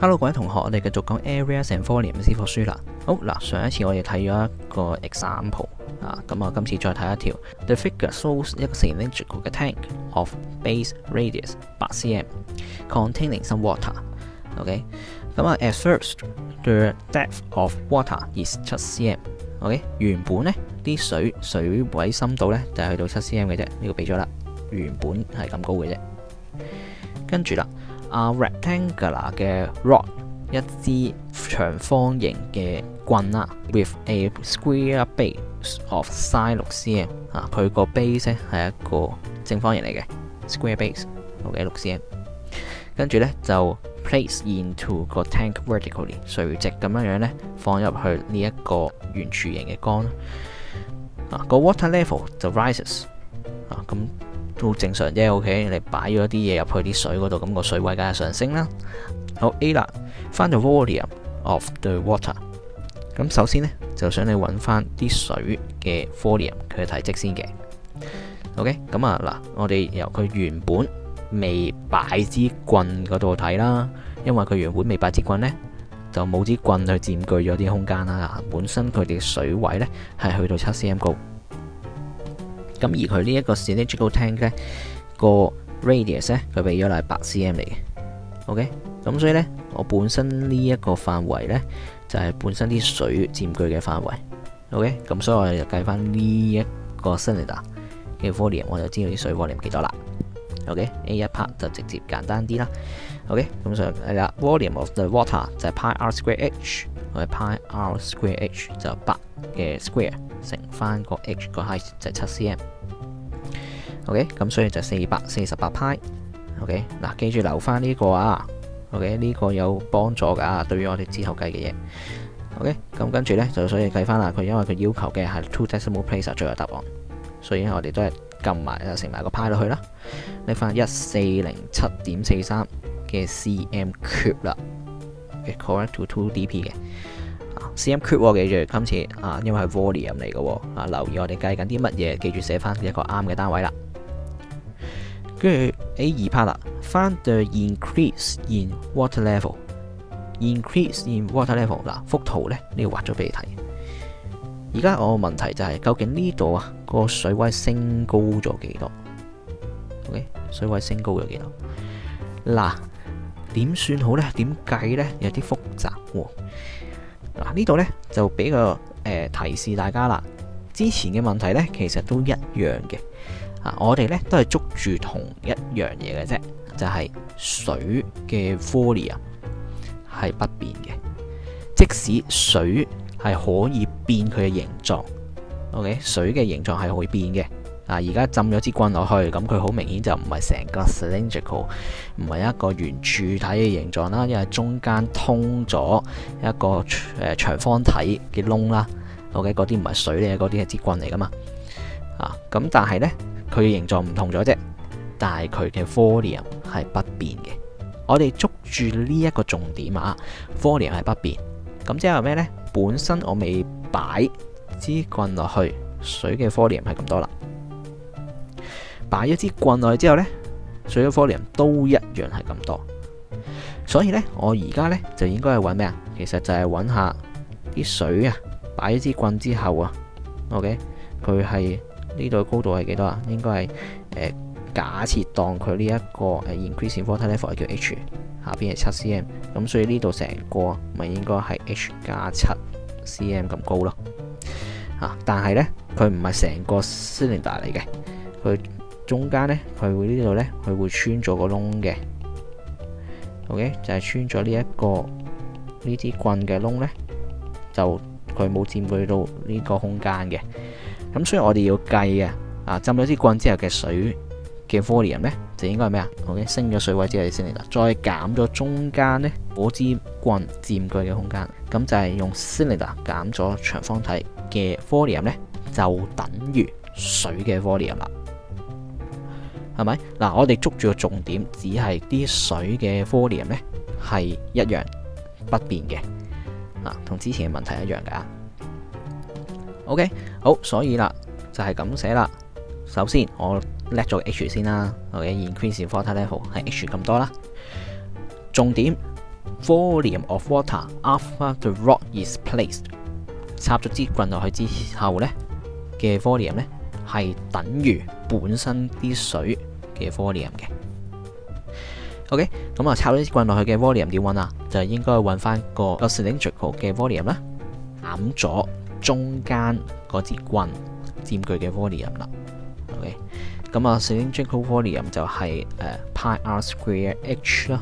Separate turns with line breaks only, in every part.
Hello，各位同學，我哋繼續講 Areas and Volumes 呢課書啦。好嗱，上一次我哋睇咗一個 example 啊，咁啊，今次再睇一條。The figure shows 一個 cylindrical 嘅 tank of base radius 八 cm，containing some water。OK，咁啊，at first the depth of water is 七 cm。OK，原本呢啲水水位深度呢就係去到七 cm 嘅啫，呢個俾咗啦。原本係咁高嘅啫，跟住啦。啊，rectangular 嘅 rod 一支長方形嘅棍啦，with a square base of size 六 cm 啊，佢個 base 咧係一個正方形嚟嘅 square base，OK 六 cm，跟住咧就 place into 個 tank vertically 垂直咁樣樣咧放入去呢一個圓柱形嘅缸啊，個 water level 就 rises 啊咁。都正常啫，OK。你擺咗啲嘢入去啲水嗰度，咁個水位梗係上升啦。好 A 啦，翻到 volume of the water。咁首先呢，就想你揾翻啲水嘅 volume 佢嘅體積先嘅。OK。咁啊嗱，我哋由佢原本未擺支棍嗰度睇啦，因為佢原本未擺支棍呢，就冇支棍去佔據咗啲空間啦。本身佢哋水位呢，係去到七 cm 高。咁而佢呢一個 cylindrical tank 咧個 radius 咧，佢俾咗係八 cm 嚟嘅。OK，咁所以咧，我本身呢一個範圍咧就係本身啲水佔據嘅範圍。OK，咁所以我哋就計翻呢一個 cylinder 嘅 volume，我就知道啲水 volume 幾多啦。OK，A 一 part 就直接簡單啲啦。OK，咁就係啦，volume of the water 就係 pi r square h，或者 pi r square h 就八嘅 square。乘翻個 h 個 height 就係七 cm。OK，咁所以就四百四十八派。OK，嗱，記住留翻呢個啊。OK，呢個有幫助噶，對於我哋之後計嘅嘢。OK，咁跟住呢，就所以計翻啦。佢因為佢要求嘅係 two decimal place 最後答案，所以我哋都係撳埋啊乘埋個派落去啦。拎翻一四零七點四三嘅 cm cube 啦。correct to two dp 嘅。Cm cube 記住，今次啊，因為係 volume 嚟嘅，啊留意我哋計緊啲乜嘢，記住寫翻一個啱嘅單位啦。跟住 A 二 part 啦，翻 the increase in water level，increase in water level 嗱，幅圖咧呢度畫咗俾你睇。而家我個問題就係，究竟呢度啊個水位升高咗幾多？OK，水位升高咗幾多？嗱，點算好咧？點計咧？有啲複雜喎。嗱，呢度呢，就俾個誒、提示大家啦。之前嘅問題呢，其實都一樣嘅。啊，我哋呢，都係捉住同一樣嘢嘅啫，就係、水嘅 volume 係不變嘅。即使水係可以變佢嘅形狀，OK，水嘅形狀係會變嘅。啊！而家浸咗支棍落去，咁佢好明顯就唔係成個 cylindrical，唔係一個圓柱體嘅形狀啦，因為中間通咗一個誒、呃、長方體嘅窿啦。OK，嗰啲唔係水嚟，嗰啲係支棍嚟噶嘛。啊，咁但係呢，佢嘅形狀唔同咗啫，但係佢嘅 volume 係不變嘅。我哋捉住呢一個重點啊，volume 係不變。咁即係咩呢？本身我未擺支棍落去，水嘅 volume 係咁多啦。擺咗支棍落去之後呢，水嘅 volume 都一樣係咁多，所以呢，我而家呢就應該係揾咩啊？其實就係揾下啲水啊，擺咗支棍之後啊，OK，佢係呢度高度係幾多啊？應該係誒、假設當佢呢一個誒 increase in water level 係叫 h，下邊係七 cm，咁所以呢度成個咪應該係 h 加七 cm 咁高咯。啊，但係呢，佢唔係成個 cylinder 嚟嘅，佢。中間呢，佢會呢度呢，佢會穿咗個窿嘅。OK，就係穿咗呢一個呢支棍嘅窿呢，就佢冇佔據到呢個空間嘅。咁所以我哋要計嘅啊，浸咗支棍之後嘅水嘅 volume 呢，就應該係咩啊？OK，升咗水位之後先嚟啦，再減咗中間呢嗰支棍佔據嘅空間，咁就係用 cylinder 減咗長方體嘅 volume 呢，就等於水嘅 volume 啦。係咪嗱？我哋捉住個重點，只係啲水嘅 volume 咧係一樣不變嘅啊，同之前嘅問題一樣噶。OK，好，所以啦就係咁寫啦。首先我叻咗 H 先啦，OK，increase water level 係 H 咁多啦。重點 volume of water after the rod is placed。插咗支棍落去之後呢嘅 volume 呢，係等於本身啲水嘅 volume 嘅。OK，咁啊插咗支棍落去嘅 volume 點揾啊？就應該揾翻個 cylindrical 嘅 volume 啦，減咗中間嗰支棍佔據嘅 volume 啦。OK，咁啊 cylindrical volume 就係誒 pi r square h 啦。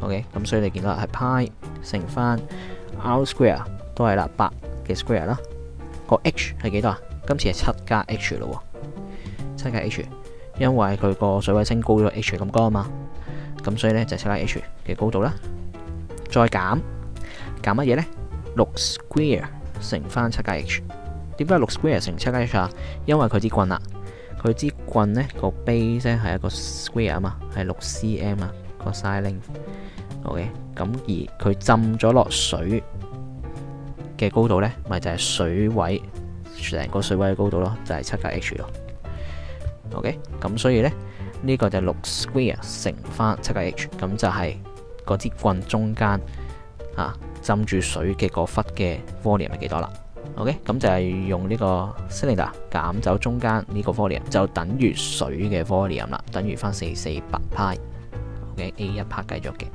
OK，咁所以你見到係 pi 乘翻 r square 都係啦，八嘅 square 啦。個 h 係幾多啊？今次係七加 h 咯，七加 h，因為佢個水位升高咗 h 咁高啊嘛。咁所以咧就七加 h 嘅高度啦。再減減乜嘢呢？六 square 乘翻七加 h。點解六 square 乘七加 h 啊？因為佢支棍啦，佢支棍呢個 base 咧係一個 square 啊嘛，係六 cm 啊個 side length。OK，咁而佢浸咗落水嘅高度呢，咪就係水位成個水位嘅高度咯，就係七加 h 咯。OK，咁所以呢，呢個就六 square 乘翻七加 h，咁就係嗰支棍中間啊浸住水嘅嗰忽嘅 volume 係幾多啦？OK，咁就係用呢個 cylinder 減走中間呢個 volume，就等於水嘅 volume 啦，等於翻四四八 pi。OK，A 一 part 繼續嘅。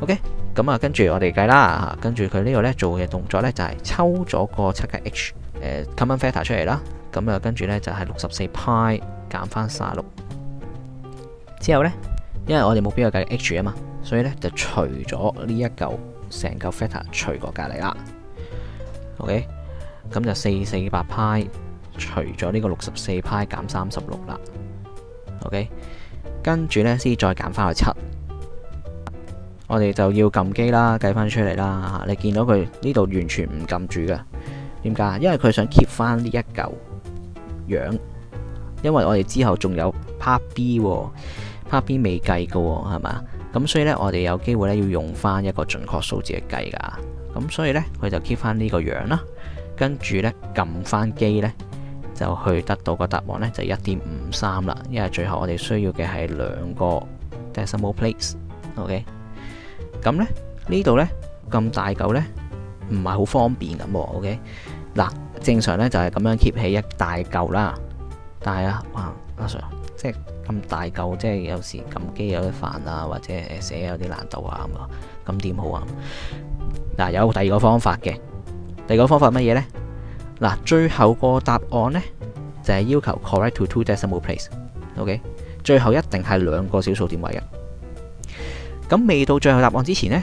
OK，咁啊，跟住我哋計啦嚇，跟住佢呢個咧做嘅動作咧就係抽咗個七加 h 誒 common factor 出嚟啦，咁啊跟住咧就係六十四派減翻卅六，之後咧因為我哋目標係計 h 啊嘛，所以咧就除咗呢一嚿成嚿 factor 除過隔離啦。OK，咁就四四八派除咗呢個六十四派減三十六啦。OK，跟住咧先再減翻個七。我哋就要撳機啦，計翻出嚟啦。你見到佢呢度完全唔撳住嘅，點解？因為佢想 keep 翻呢一嚿樣，因為我哋之後仲有 part B，part B 未計嘅係嘛？咁所以呢，我哋有機會咧要用翻一個準確數字去計噶。咁所以呢，佢就 keep 翻呢個樣啦。跟住呢，撳翻機呢，就去得到個答案呢，就一點五三啦。因為最後我哋需要嘅係兩個 decimal place，OK？咁咧呢度呢，咁大嚿呢，唔係好方便咁喎，OK？嗱，正常呢就係咁樣 keep 起一大嚿啦，但係啊，哇，阿 Sir，即係咁大嚿，即係有時撳機有啲煩啊，或者寫有啲難度啊咁啊，咁點好啊？嗱，有第二個方法嘅，第二個方法乜嘢呢？嗱，最後個答案呢，就係要求 correct to two decimal place，OK？最後一定係兩個小數點位嘅。咁未到最後答案之前呢，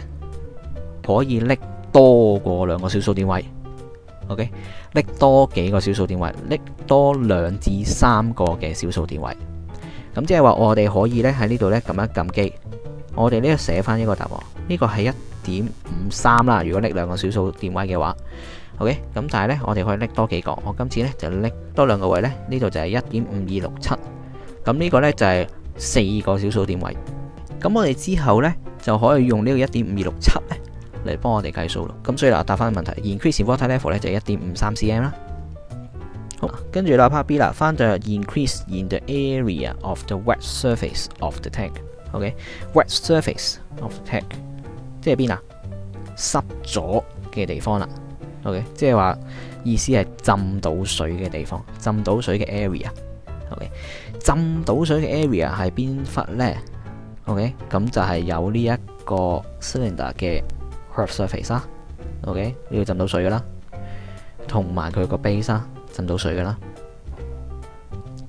可以拎多過兩個小數點位，OK？拎多幾個小數點位，拎多兩至三個嘅小數點位。咁即係話我哋可以咧喺呢度咧撳一撳機，我哋呢度寫翻一個答案。呢個係一點五三啦。如果拎兩個小數點位嘅話，OK？咁但係呢，我哋可以拎多幾個。我今次呢，就拎多兩個位呢，呢度就係一點五二六七。咁呢個呢，就係四個小數點位。咁我哋之後呢，就可以用呢個一點五二六七咧嚟幫我哋計數咯。咁所以嗱，答翻個問題，increase in water level 咧就係一點五三 cm 啦。好，跟住啦，part B 啦，翻到 increase in the area of the wet surface of the tank。OK，wet surface of the tank，即係邊啊？濕咗嘅地方啦。OK，即係話意思係浸到水嘅地方，浸到水嘅 area。OK，浸到水嘅 area 係邊忽呢？OK，咁就係有呢一個 cylinder 嘅 curved surface 啦。OK，呢度浸到水噶啦，同埋佢個 base 啦，浸到水噶啦。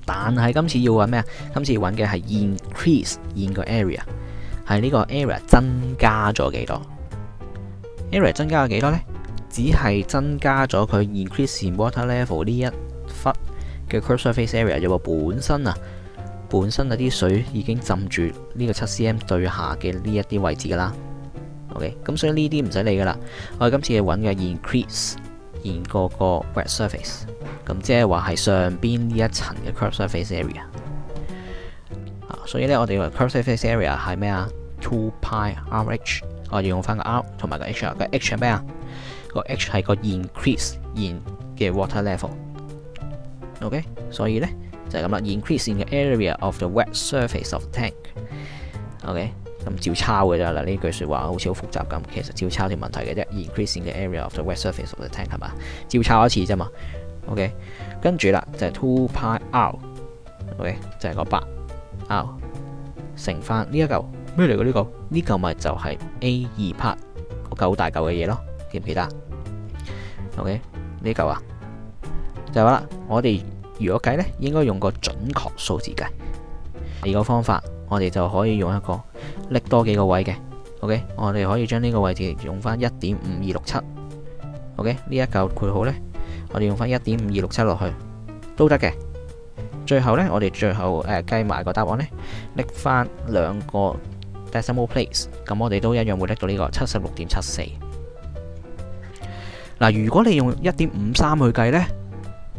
但係今次要揾咩啊？今次要揾嘅係 increase in 個 area，係呢個 area 增加咗幾多？area 增加咗幾多呢？只係增加咗佢 increase in water level 呢一忽嘅 curved surface area 啫喎，本身啊。本身嗰啲水已經浸住呢個七 cm 對下嘅呢一啲位置噶啦，OK，咁所以呢啲唔使理噶啦。我哋今次揾嘅 increase in 嗰個 wet surface，咁即係話係上邊呢一層嘅 curved surface area。啊，所以咧我哋嘅 curved surface area 係咩啊？Two pi RH，我要用翻個 R 同埋個 H 啊。個 H 係咩啊？個 H 係個 increase in 嘅 water level，OK，所以咧。就係咁啦，increase in the area of the wet surface of tank。OK，咁照抄嘅啫嗱。呢句説話好似好複雜咁，其實照抄條問題嘅啫。Increasing the area of the wet surface of the tank 係嘛？照抄一次啫嘛。OK，跟住啦就係 two pi r，OK 就係個八 r 乘翻呢一嚿咩嚟嘅呢個？呢嚿咪就係 a 二 part 個夠大嚿嘅嘢咯，記唔記得？OK 呢嚿啊，就係話啦，我哋如果計呢，應該用個準確數字計。第二個方法，我哋就可以用一個拎多幾個位嘅。OK，我哋可以將呢個位置用翻一點五二六七。OK，呢一嚿括號呢。我哋用翻一點五二六七落去都得嘅。最後呢，我哋最後誒計埋個答案呢，拎翻兩個 decimal place，咁我哋都一樣會拎到呢個七十六點七四。嗱，如果你用一點五三去計呢，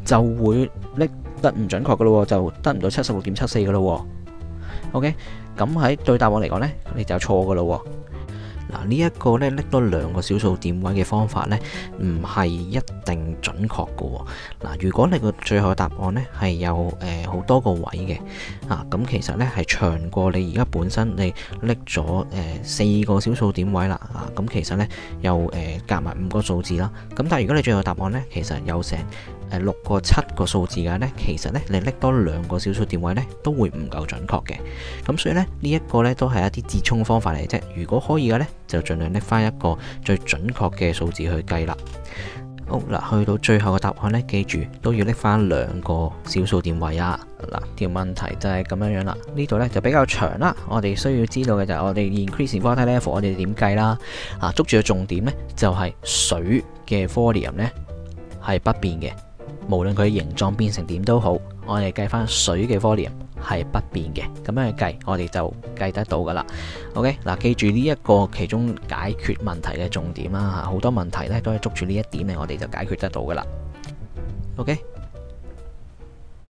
就會拎得唔準確噶咯，就得唔到七十六點七四噶咯。OK，咁喺對答案嚟講呢，你就錯噶咯。嗱，呢一個咧拎多兩個小數點位嘅方法呢，唔係一定準確嘅。嗱，如果你個最後答案呢係有誒好多個位嘅，啊，咁其實呢係長過你而家本身你拎咗誒四個小數點位啦，啊，咁其實呢又誒夾埋五個數字啦。咁但係如果你最後答案呢，其實有成誒六個七個數字嘅呢，其實呢你拎多兩個小數點位呢都會唔夠準確嘅。咁所以呢，呢一個呢都係一啲折衷方法嚟啫。如果可以嘅呢，就盡量拎翻一個最準確嘅數字去計啦。好嗱，去到最後嘅答案呢，記住都要拎翻兩個小數點位啊。嗱，條問題就係咁樣樣啦。呢度呢就比較長啦。我哋需要知道嘅就係我哋 increasing water level，我哋點計啦？啊，捉住個重點呢，就係水嘅 volume 呢係不變嘅，無論佢形狀變成點都好，我哋計翻水嘅 volume。係不變嘅，咁樣去計，我哋就計得到噶啦。OK，嗱，記住呢一個其中解決問題嘅重點啦吓，好多問題咧都係捉住呢一點咧，我哋就解決得到噶啦。OK。